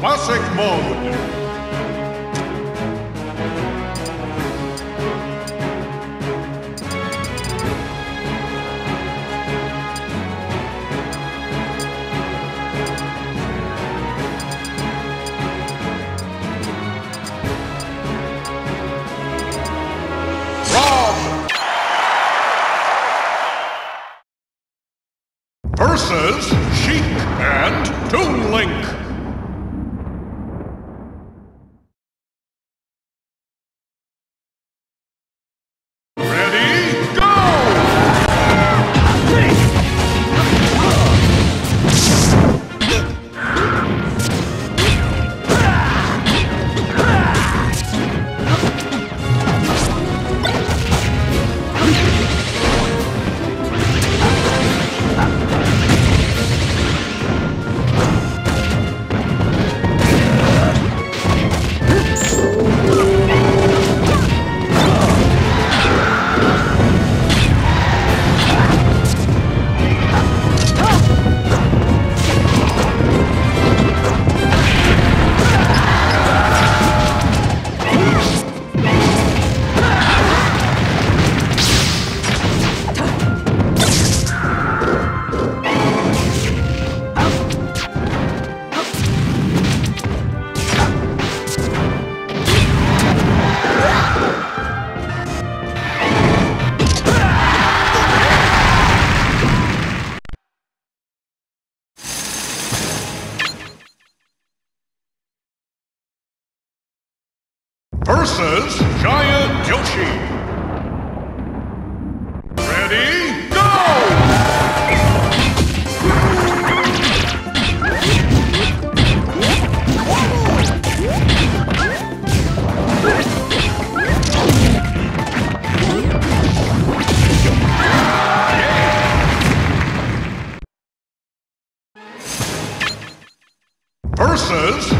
Classic Mode. versus Giant Yoshi. Ready? Go! versus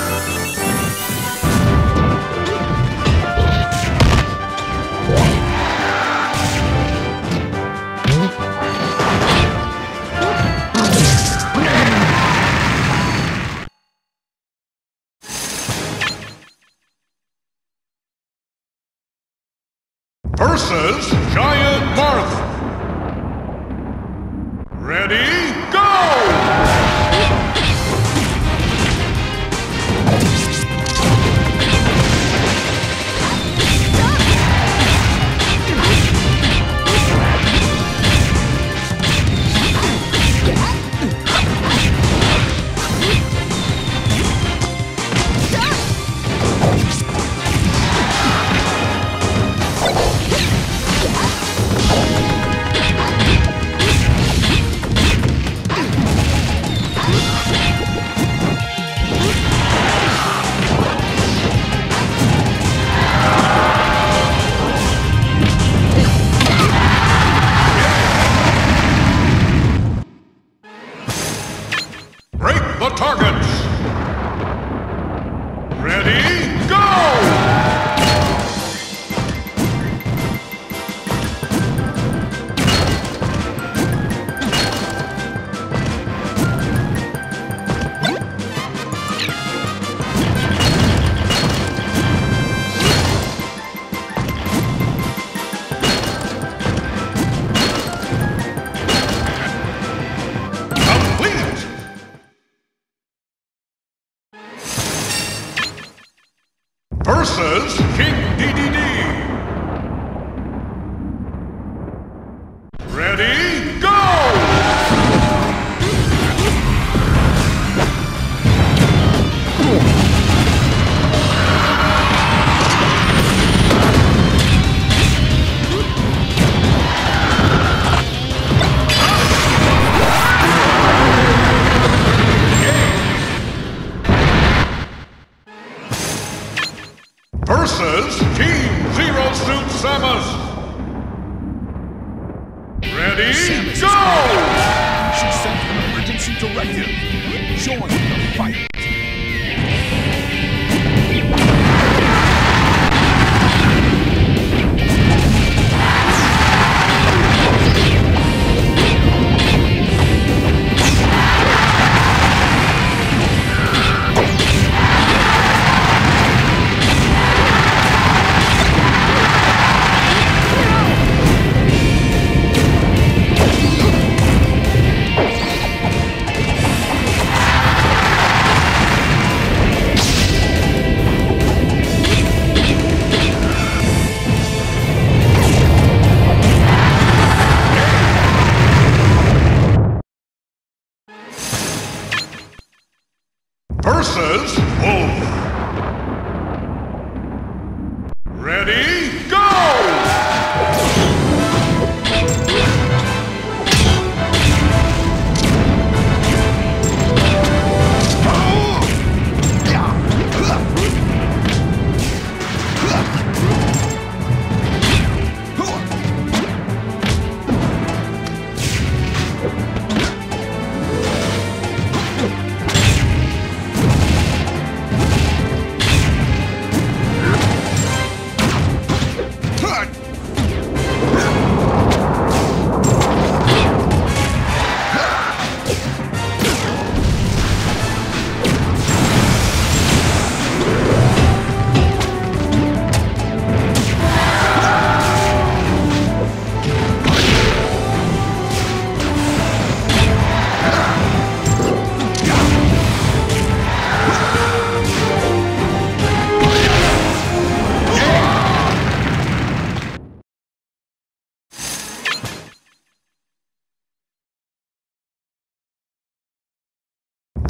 versus Giant Marth. Ready? King D. Samus. Ready, Samus go! She sent an emergency directive. Join the fight.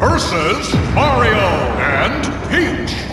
Versus Mario and Peach.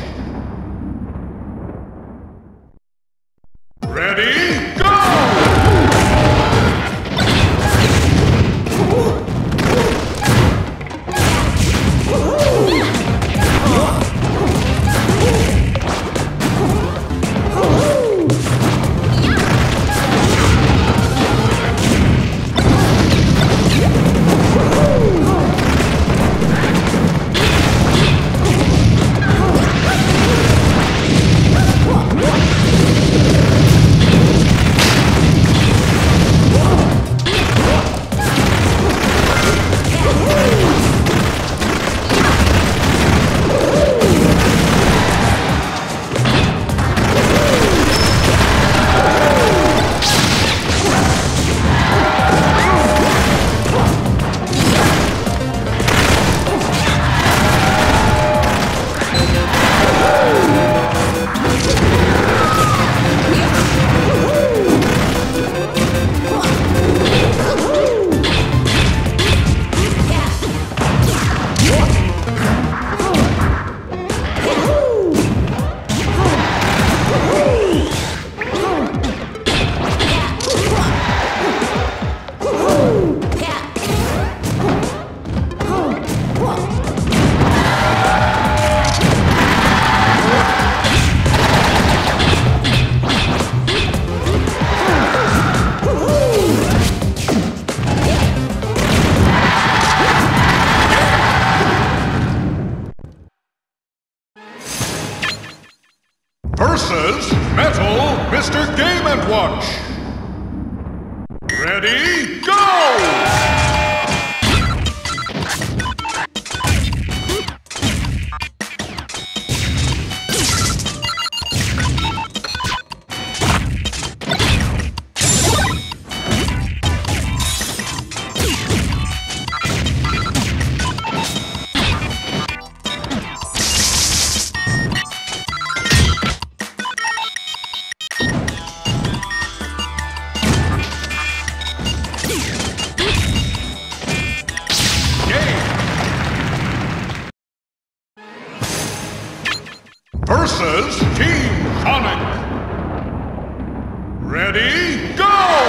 Versus Team Sonic. Ready, go!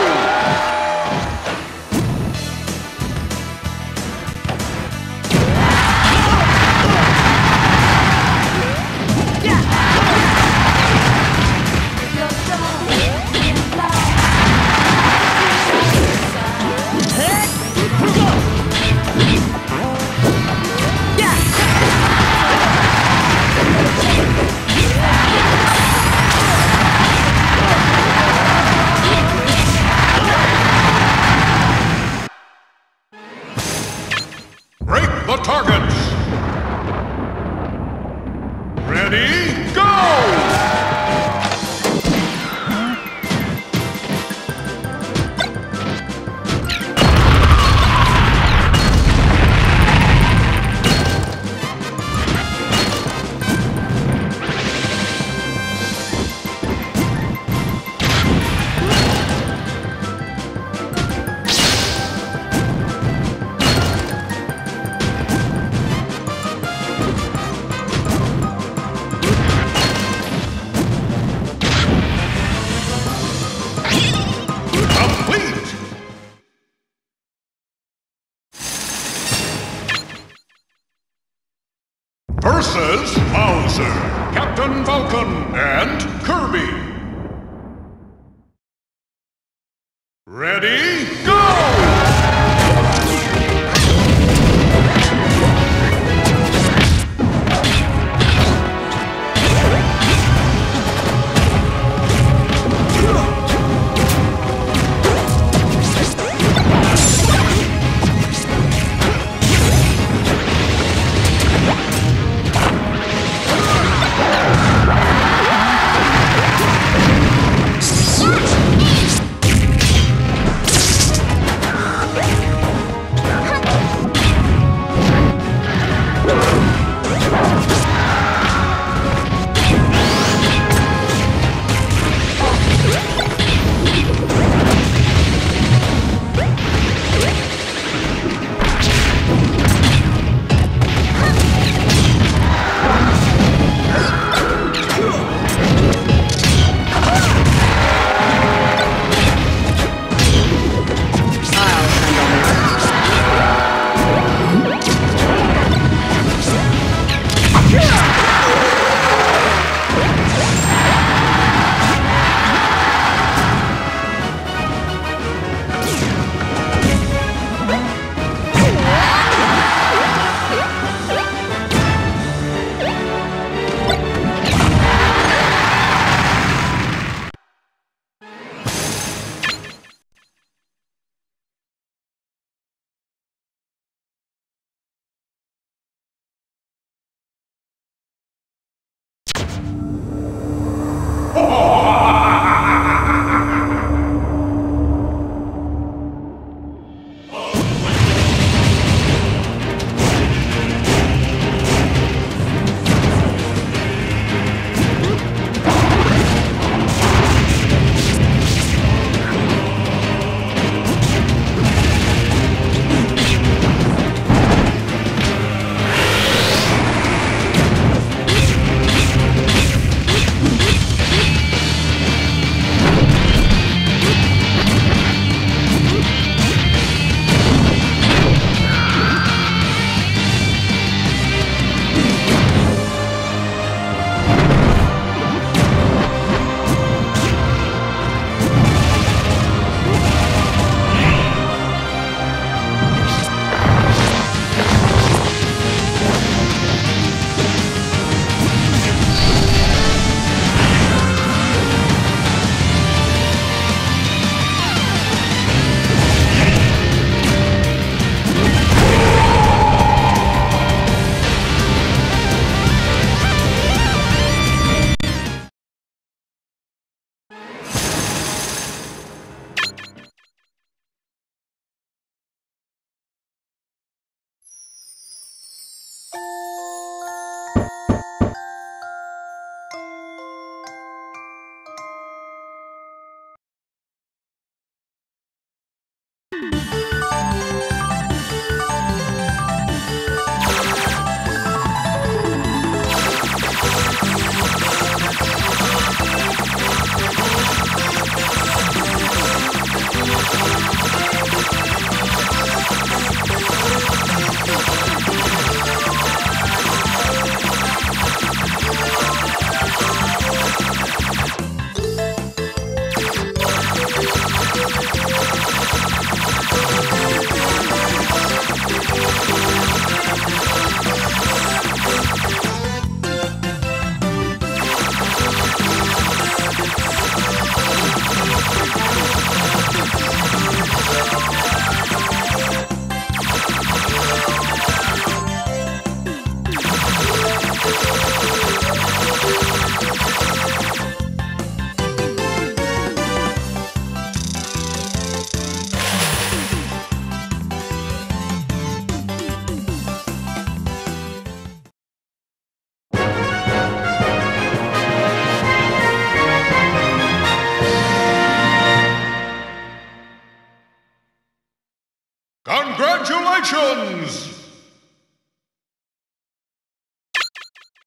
Versus Bowser, Captain Falcon, and Kirby. Ready,